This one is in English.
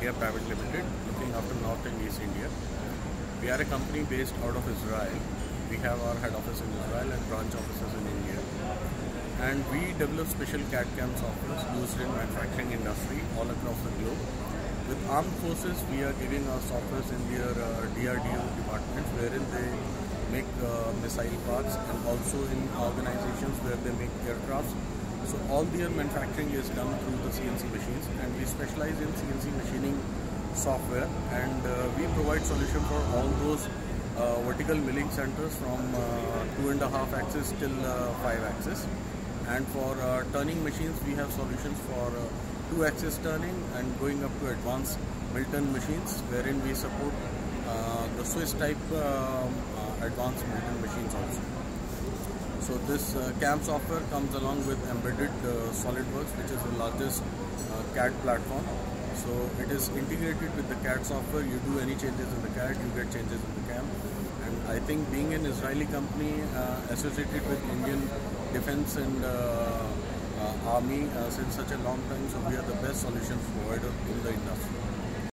India Private Limited, looking after North and East India. We are a company based out of Israel. We have our head office in Israel and branch offices in India. And we develop special CAD-CAM software used in manufacturing industry all across the globe. With armed forces, we are giving our software in their uh, DRDO departments, wherein they make uh, missile parts, and also in organizations where they make aircrafts. So all their manufacturing is done through the CNC machines, and we specialize in CNC machining software, and uh, we provide solution for all those uh, vertical milling centers from uh, two and a half axis till uh, five axis. And for uh, turning machines, we have solutions for uh, two axis turning and going up to advanced mill-turn machines, wherein we support the Swiss type um, advanced mill-turn machines also. So this uh, CAM software comes along with embedded uh, SolidWorks, which is the largest uh, CAD platform. So it is integrated with the CAD software. You do any changes in the CAD, you get changes in the CAM. And I think being an Israeli company uh, associated with Indian defense and uh, uh, army since such a long time, so we are the best solution provider in the industry.